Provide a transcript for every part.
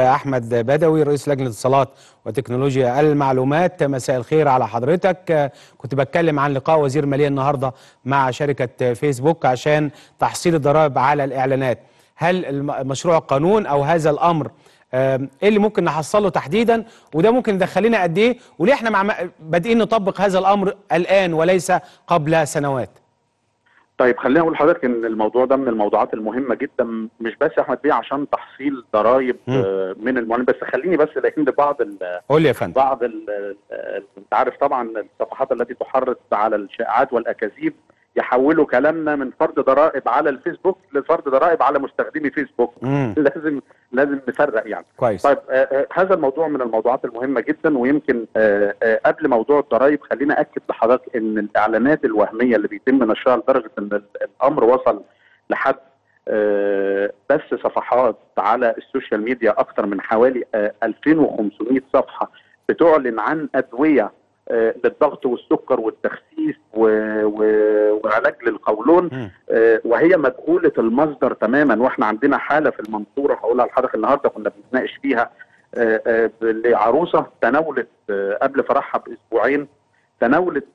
أحمد بدوي رئيس لجنة الاتصالات وتكنولوجيا المعلومات. مساء الخير على حضرتك. كنت بتكلم عن لقاء وزير المالية النهارده مع شركة فيسبوك عشان تحصيل الضرائب على الإعلانات. هل مشروع القانون أو هذا الأمر إيه اللي ممكن نحصله تحديدا؟ وده ممكن يدخلنا قد إيه؟ وليه إحنا بادئين نطبق هذا الأمر الآن وليس قبل سنوات؟ طيب خليني أقول لحضرتك إن الموضوع ده من الموضوعات المهمة جدا مش بس يا أحمد بيه عشان تحصيل ضرائب من المعلن بس خليني بس لكن بعض قول يا فندم. بعض أنت عارف طبعا الصفحات التي تحرض على الشائعات والأكاذيب يحولوا كلامنا من فرض ضرائب على الفيسبوك لفرض ضرائب على مستخدمي فيسبوك. مم. لازم لازم نفرق يعني. كويس. طيب آه آه هذا الموضوع من الموضوعات المهمة جدا ويمكن آه آه قبل موضوع الضرائب خلينا أكد لحضرتك إن الإعلانات الوهمية اللي بيتم نشرها لدرجة إن الأمر وصل لحد آه بس صفحات على السوشيال ميديا أكثر من حوالي آه 2500 صفحة بتعلن عن أدوية للضغط والسكر والتخسيس. وعلاج للقولون. آه وهي مجهولة المصدر تماما. وإحنا عندنا حالة في المنصورة هقولها لحضرتك النهارده كنا بنتناقش فيها. آه لعروسه تناولت قبل فرحها بأسبوعين تناولت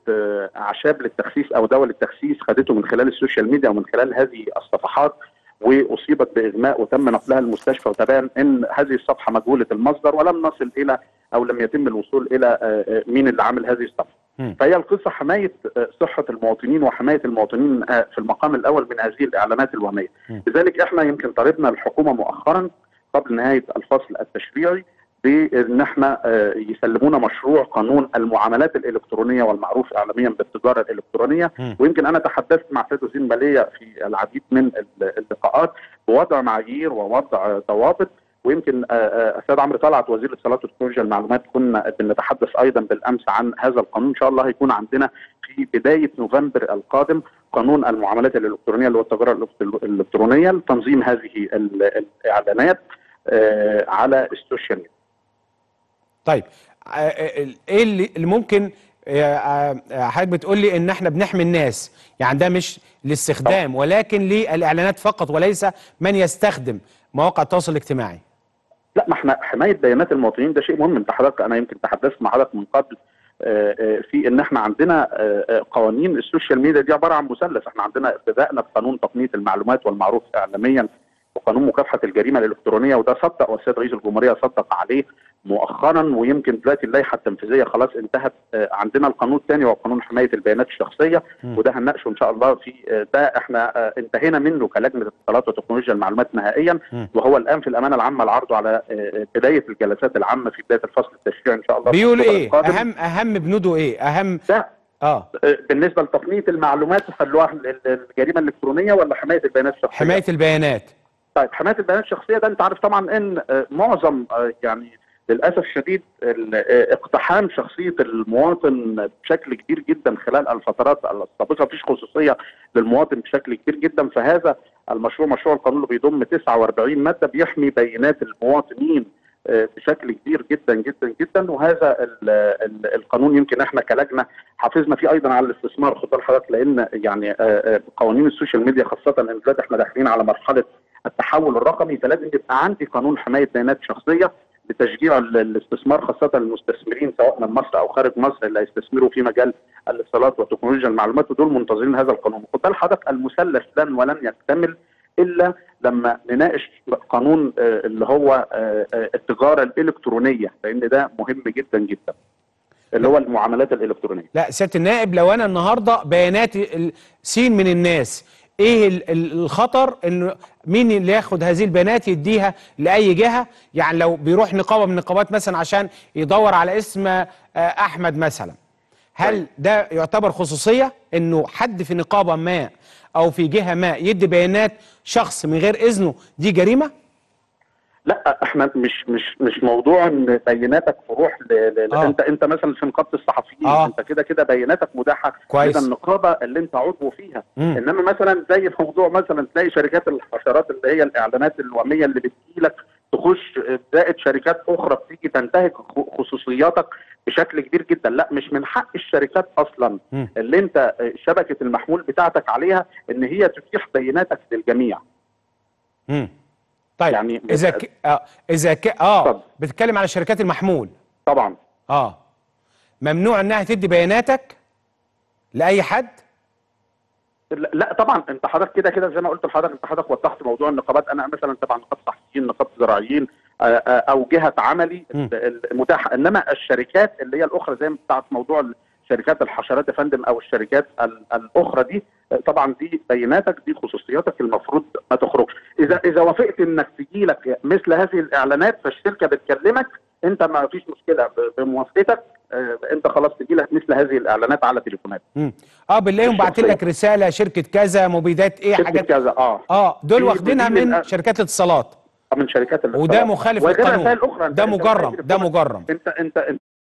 أعشاب للتخسيس أو دواء للتخسيس خدته من خلال ال social media ومن خلال هذه الصفحات وأصيبت بإغماء وتم نقلها المستشفى وتبان إن هذه الصفحة مجهولة المصدر ولم نصل إلى أو لم يتم الوصول إلى مين اللي عامل هذه الصفحة. فهي القصة حماية صحة المواطنين وحماية المواطنين في المقام الأول من هذه الاعلانات الوهمية. لذلك إحنا يمكن طالبنا الحكومة مؤخرا قبل نهاية الفصل التشريعي بإن إحنا يسلمونا مشروع قانون المعاملات الإلكترونية والمعروف اعلاميا بالتجارة الإلكترونية. ويمكن أنا تحدثت مع سيد وزير الماليه في العديد من اللقاءات بوضع معايير ووضع ضوابط ويمكن السيد عمرو طلعت وزير الاتصالات وتكنولوجيا المعلومات كنا بنتحدث أيضا بالأمس عن هذا القانون. إن شاء الله هيكون عندنا في بداية نوفمبر القادم قانون المعاملات الإلكترونية اللي هو التجارة الإلكترونية لتنظيم هذه الإعلانات على السوشيال ميديا. طيب إيه اللي ممكن حضرتك بتقول لي إن إحنا بنحمي الناس. يعني ده مش للاستخدام ولكن للاعلانات فقط وليس من يستخدم مواقع التواصل الاجتماعي؟ لا ما إحنا حماية بيانات المواطنين ده شيء مهم. انت حضرتك أنا يمكن تحدثت مع حضرتك من قبل في إن إحنا عندنا قوانين. ال social media دي عبارة عن مثلث. إحنا عندنا بدانا بقانون تقنية المعلومات والمعروف اعلاميا وقانون مكافحة الجريمة الإلكترونية وده صدق والسيد رئيس الجمهورية صدق عليه. مؤخرا ويمكن دلوقتي اللائحة التنفيذية خلاص انتهت عندنا القانون الثاني وهو قانون حماية البيانات الشخصية م. وده هنناقشه إن شاء الله في ده إحنا انتهينا منه كلجنة اتصالات وتكنولوجيا المعلومات نهائيا م. وهو الآن في الأمانة العامة لعرضه على بداية الجلسات العامة في بداية الفصل التشريعي إن شاء الله بيقول إيه القادم. أهم أهم بنوده إيه أهم ده آه بالنسبة لتقنية المعلومات خلوها الجريمة الإلكترونية ولا حماية البيانات الشخصية حماية البيانات طيب حماية البيانات الشخصية ده أنت عارف طبعا إن معظم يعني للأسف الشديد اقتحام شخصية المواطن بشكل كبير جدا خلال الفترات السابقة. مفيش خصوصية للمواطن بشكل كبير جدا. فهذا المشروع مشروع القانون اللي بيضم 49 مادة بيحمي بيانات المواطنين بشكل كبير جدا جدا جدا. وهذا ال ال القانون يمكن إحنا كلجنة حافظنا فيه أيضا على الاستثمار. خد بال حضرتك لأن يعني قوانين ال social media خاصة إن إحنا داخلين على مرحلة التحول الرقمي. فلازم يبقى عندي قانون حماية بيانات شخصية. لتشجيع الاستثمار خاصة المستثمرين سواء من مصر أو خارج مصر اللي هيستثمروا في مجال الاتصالات وتكنولوجيا المعلومات ودول منتظرين هذا القانون. خد بال حضرتك المثلث لن ولن يكتمل إلا لما نناقش قانون اللي هو التجارة الإلكترونية لأن ده مهم جدا جدا. اللي هو المعاملات الإلكترونية. لا سيادة النائب لو أنا النهارده بياناتي سين من الناس إيه الخطر انه مين اللي ياخد هذه البيانات يديها لأي جهة؟ يعني لو بيروح نقابة من النقابات مثلا عشان يدور على اسم أحمد مثلا. هل ده يعتبر خصوصية؟ انه حد في نقابة ما أو في جهة ما يدي بيانات شخص من غير إذنه دي جريمة؟ لا إحنا مش مش مش موضوع إن بياناتك تروح ل... ل... آه. أنت أنت مثلا في نقابة الصحفيين آه. أنت كده كده بياناتك متاحه كويس. النقابة اللي أنت عضو فيها مم. إنما مثلا زي موضوع مثلا تلاقي شركات الحشرات اللي هي الإعلانات الوهمية اللي بتجيلك تخش زائد شركات أخرى بتيجي تنتهك خصوصياتك بشكل كبير جدا لا مش من حق الشركات أصلا مم. اللي أنت شبكة المحمول بتاعتك عليها إن هي تتيح بياناتك للجميع مم. طيب يعني إذا ك... آه إذا ك... آه اتفضل. بتتكلم على شركات المحمول. طبعا. آه. ممنوع إنها تدي بياناتك لأي حد؟ لا طبعا. أنت حضرتك كده كده زي ما قلت لحضرتك أنت حضرتك وضحت موضوع النقابات. أنا مثلا تبع نقابه صحفيين نقابه زراعيين آه، آه، أو جهة عملي. المتاحه إنما الشركات اللي هي الأخرى زي بتاعت موضوع شركات الحشرات يا فندم أو الشركات ال- الأخرى دي آه، طبعا دي بياناتك دي خصوصياتك المفروض ما تخرجش. اذا إذا وافقت إنك تجي لك مثل هذه الإعلانات فالشركة بتكلمك أنت ما فيش مشكلة بموافقتك. آه، أنت خلاص تجي لك مثل هذه الإعلانات على تليفونات. آه بنلاقيهم باعتين لك. رسالة شركة كذا مبيدات إيه شركة حاجات. كذا آه. آه دول واخدينها من من- شركات الاتصالات. من شركات وده الاتصالات. مخالف وغير للقانون. ده مجرم ده مجرم. انت انت انت